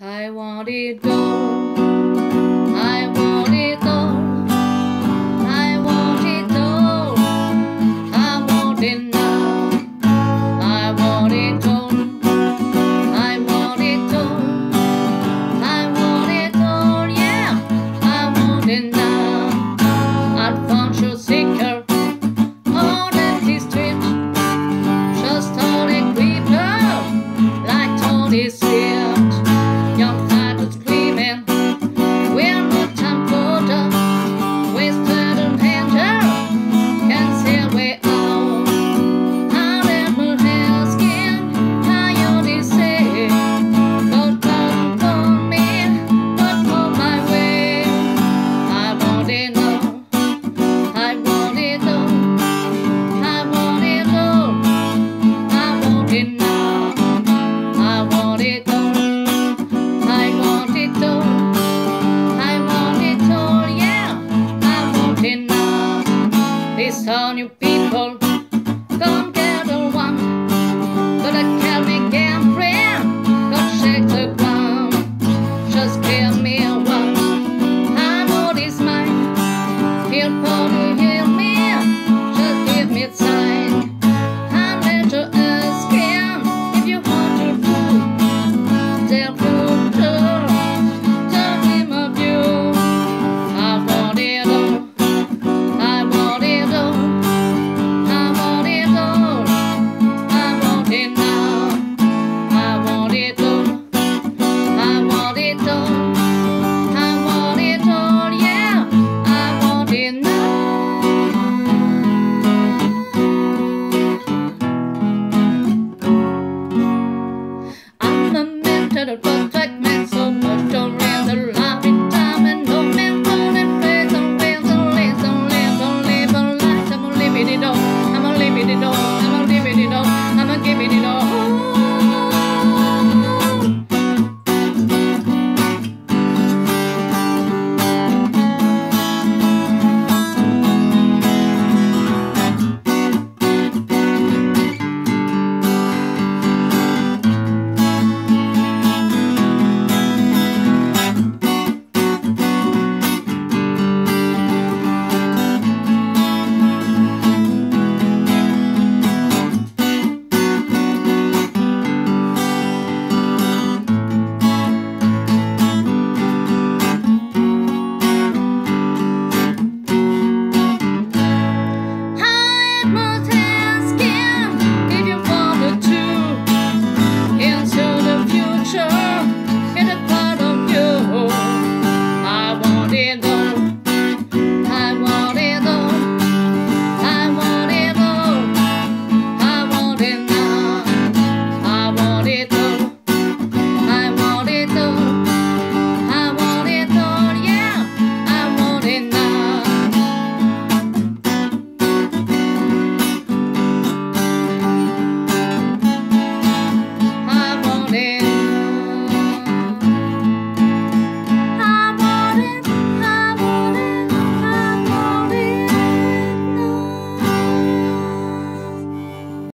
I want it Perfect